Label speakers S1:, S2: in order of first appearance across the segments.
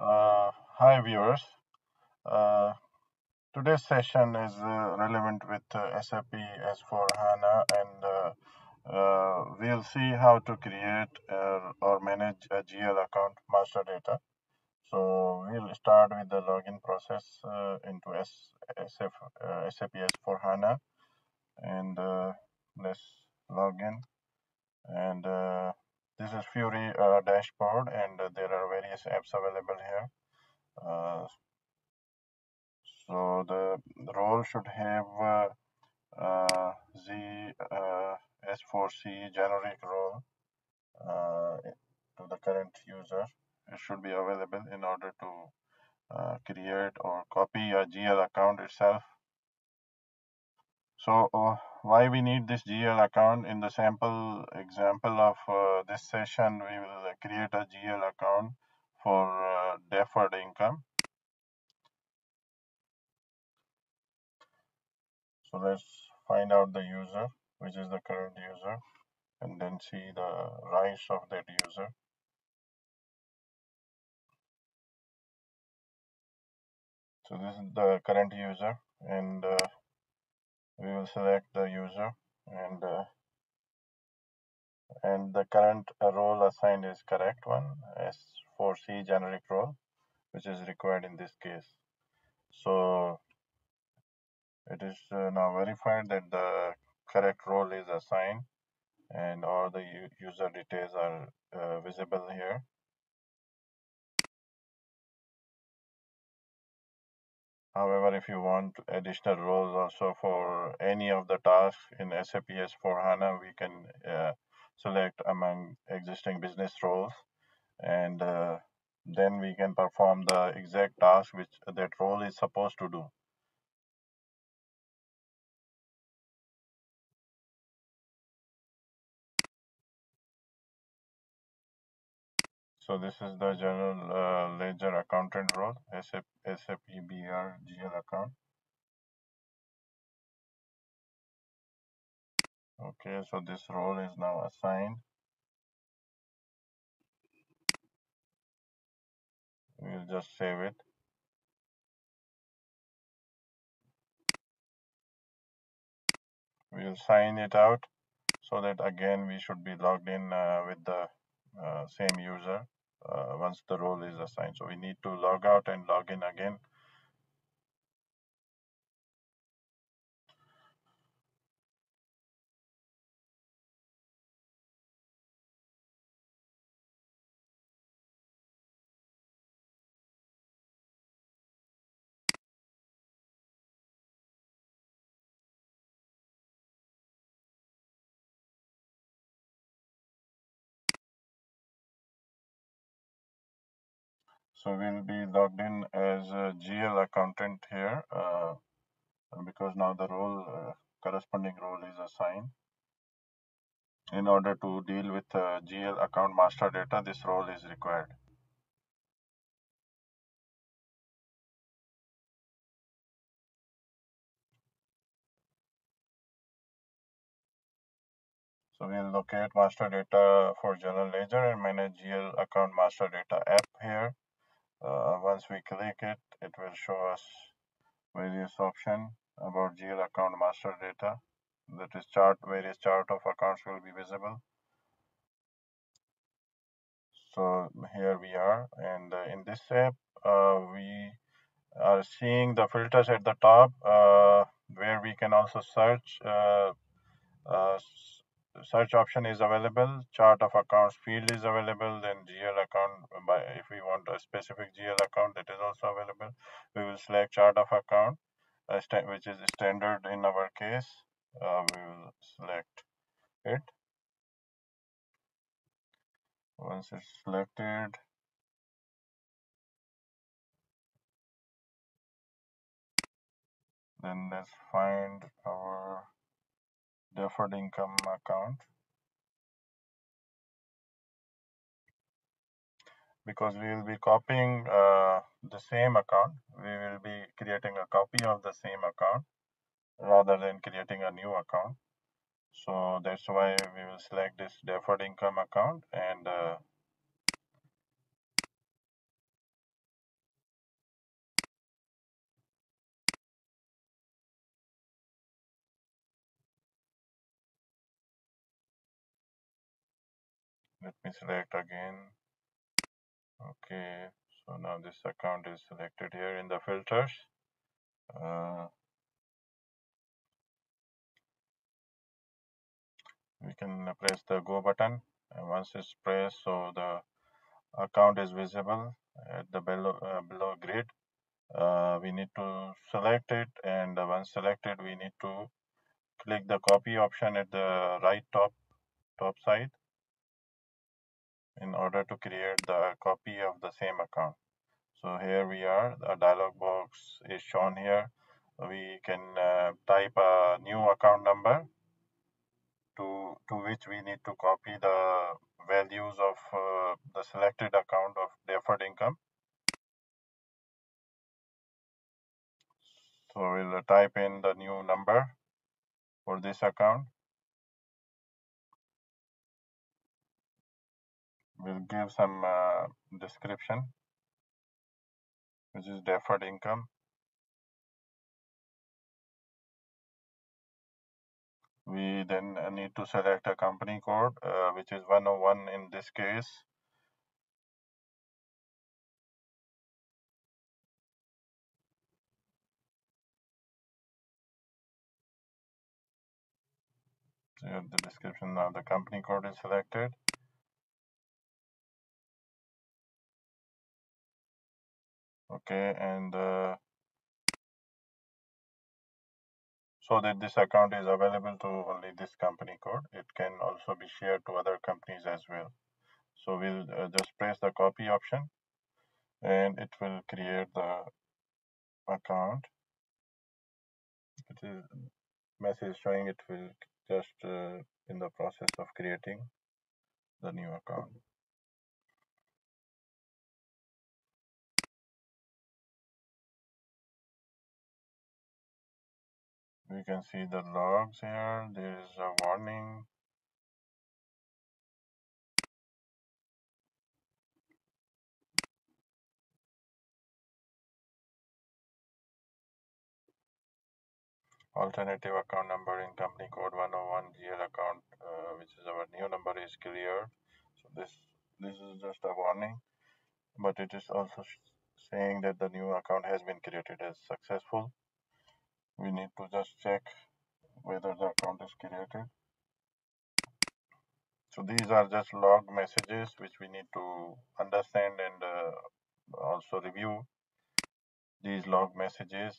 S1: Uh, hi viewers. Uh, today's session is uh, relevant with uh, SAP S4 HANA and uh, uh, we'll see how to create or manage a GL account master data. So we'll start with the login process into S SF, SAP S4 HANA and let's log in and this is Fiori uh, dashboard and uh, there are various apps available here. Uh, so the, role should have uh, uh, Z uh, S4C generic role to the current user. It should be available in order to create or copy a GL account itself so uh, why we need this GL account in the sample example of uh, this session, we will create a GL account for uh, deferred income. So let's find out the user, which is the current user, and then see the rights of that user. So this is the current user, and uh, we will select the user and uh, and the current role assigned is correct one S4C generic role which is required in this case. So it is uh, now verified that the correct role is assigned and all the user details are uh, visible here However, if you want additional roles also for any of the tasks in SAP S4HANA, we can uh, select among existing business roles and uh, then we can perform the exact task which that role is supposed to do. So this is the general uh, ledger accountant role, SAP, SAP BR GL account. Okay, so this role is now assigned. We'll just save it. We'll sign it out so that again we should be logged in uh, with the same user uh, once the role is assigned. So we need to log out and log in again. So we'll be logged in as a GL accountant here uh, because now the role, uh, corresponding role is assigned. In order to deal with uh, GL account master data, this role is required. So we'll locate master data for general ledger and manage GL account master data app here. Uh, once we click it, it will show us various options about GL account master data. That is chart, various chart of accounts will be visible. So here we are, and uh, in this app, uh, we are seeing the filters at the top, uh, where we can also search uh, uh, search option is available chart of accounts field is available then gl account by if we want a specific gl account that is also available. We will select chart of account which is standard in our case uh, we will select it. Once it's selected then let's find our deferred income account because we will be copying uh, the same account. We will be creating a copy of the same account rather than creating a new account. So that's why we will select this deferred income account and uh, let me select again. Okay so now this account is selected here in the filters. Uh, we can press the go button. And once it's pressed so the account is visible at the below uh, below grid. Uh, we need to select it. And once selected we need to click the copy option at the right top top side in order to create the copy of the same account. So here we are the dialog box is shown here. We can uh, type a new account number to to which we need to copy the values of uh, the selected account of deferred income. So we'll type in the new number for this account we'll give some uh, description which is deferred income. We then need to select a company code uh, which is 101 in this case. So the description now the company code is selected okay and uh, so that this account is available to only this company code it can also be shared to other companies as well. So we'll uh, just press the copy option and it will create the account. It is message showing it will just uh, in the process of creating the new account we can see the logs here. There is a warning. Alternative account number in company code 101 GL account uh, which is our new number is clear. So this this is just a warning but it is also saying that the new account has been created as successful we need to just check whether the account is created. So these are just log messages which we need to understand and uh, also review. These log messages.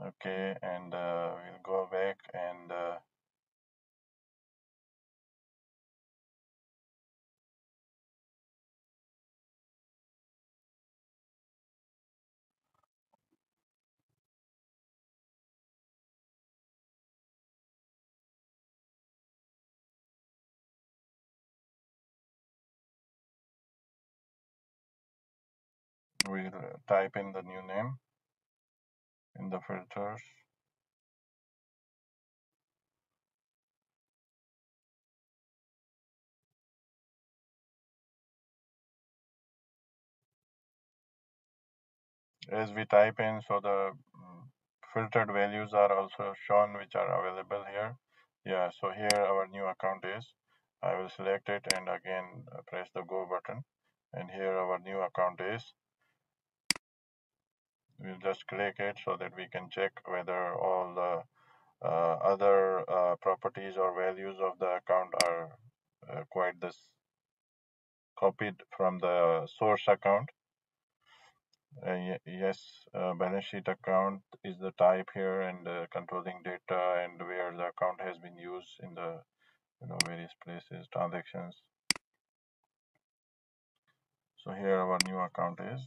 S1: Okay and uh, we'll go back and uh, type in the new name in the filters. As we type in so the mm, filtered values are also shown which are available here. Yeah so here our new account is. I will select it and again uh, press the go button. And here our new account is we'll just click it so that we can check whether all the uh, other uh, properties or values of the account are uh, quite this copied from the source account. Uh, yes uh, balance sheet account is the type here and uh, controlling data and where the account has been used in the you know various places transactions. So here our new account is